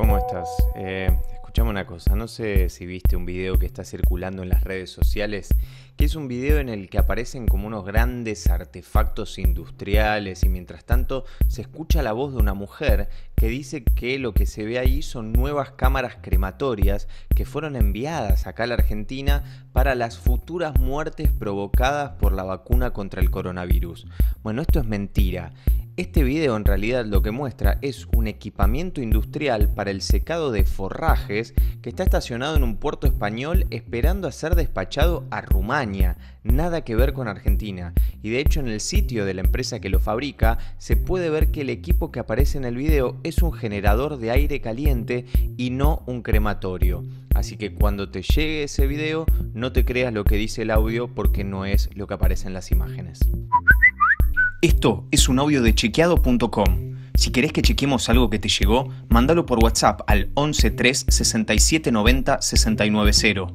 estás? Eh, escuchame una cosa, no sé si viste un video que está circulando en las redes sociales, que es un video en el que aparecen como unos grandes artefactos industriales y mientras tanto se escucha la voz de una mujer que dice que lo que se ve ahí son nuevas cámaras crematorias que fueron enviadas acá a la Argentina para las futuras muertes provocadas por la vacuna contra el coronavirus. Bueno, esto es mentira. Este video en realidad lo que muestra es un equipamiento industrial para el secado de forrajes que está estacionado en un puerto español esperando a ser despachado a Rumania, nada que ver con Argentina. Y de hecho en el sitio de la empresa que lo fabrica se puede ver que el equipo que aparece en el video es un generador de aire caliente y no un crematorio. Así que cuando te llegue ese video no te creas lo que dice el audio porque no es lo que aparece en las imágenes. Esto es un audio de chequeado.com. Si querés que chequemos algo que te llegó, mándalo por WhatsApp al 11 3 67 90 690.